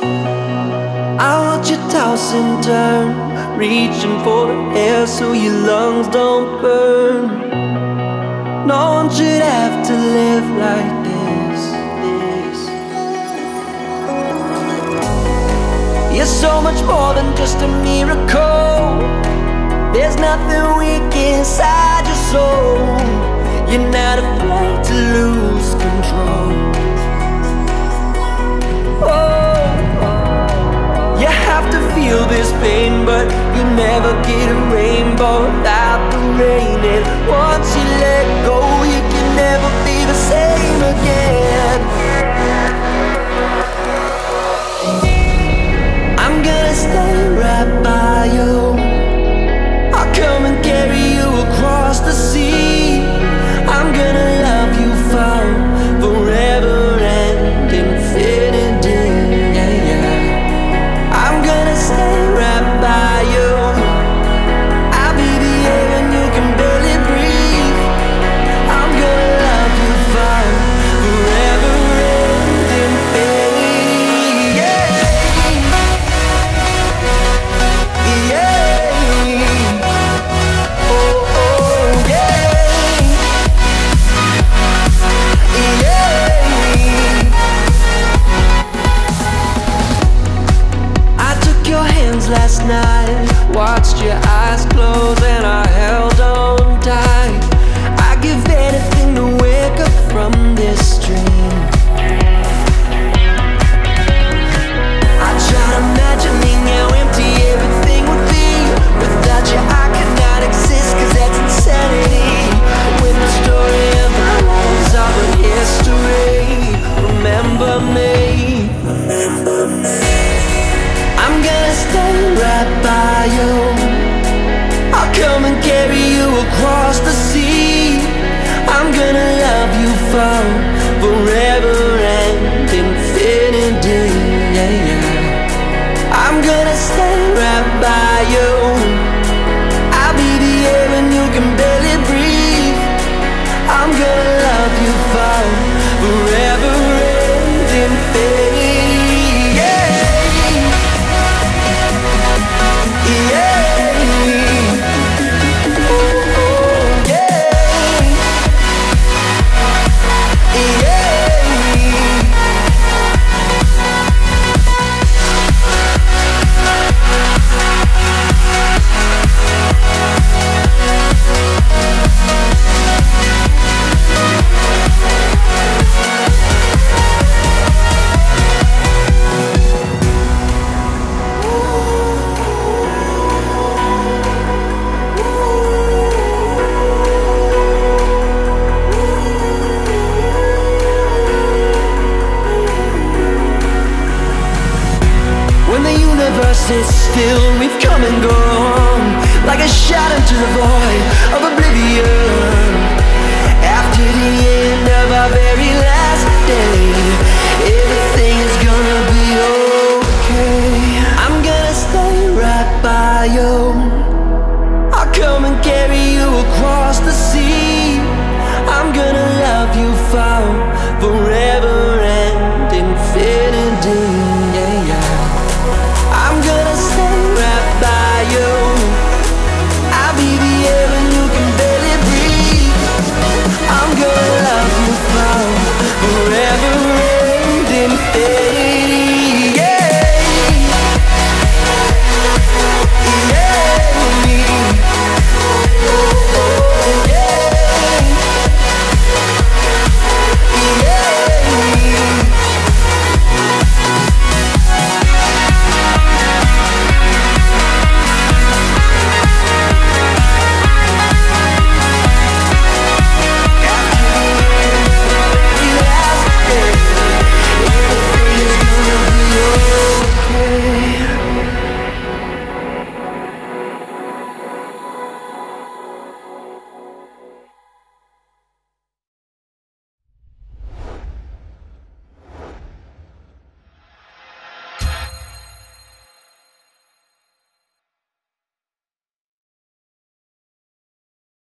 I watch you toss and turn, reaching for the air so your lungs don't burn. No one should have to live like this. this. You're so much more than just a miracle. There's nothing weak inside your soul. never get around last night. Watched your eyes close and I held sit still, we've come and gone Like a shot into the void of oblivion. After the end of our very last day Everything is gonna be okay. I'm gonna stay right by you. I'll come and carry you across the sea. I'm gonna love you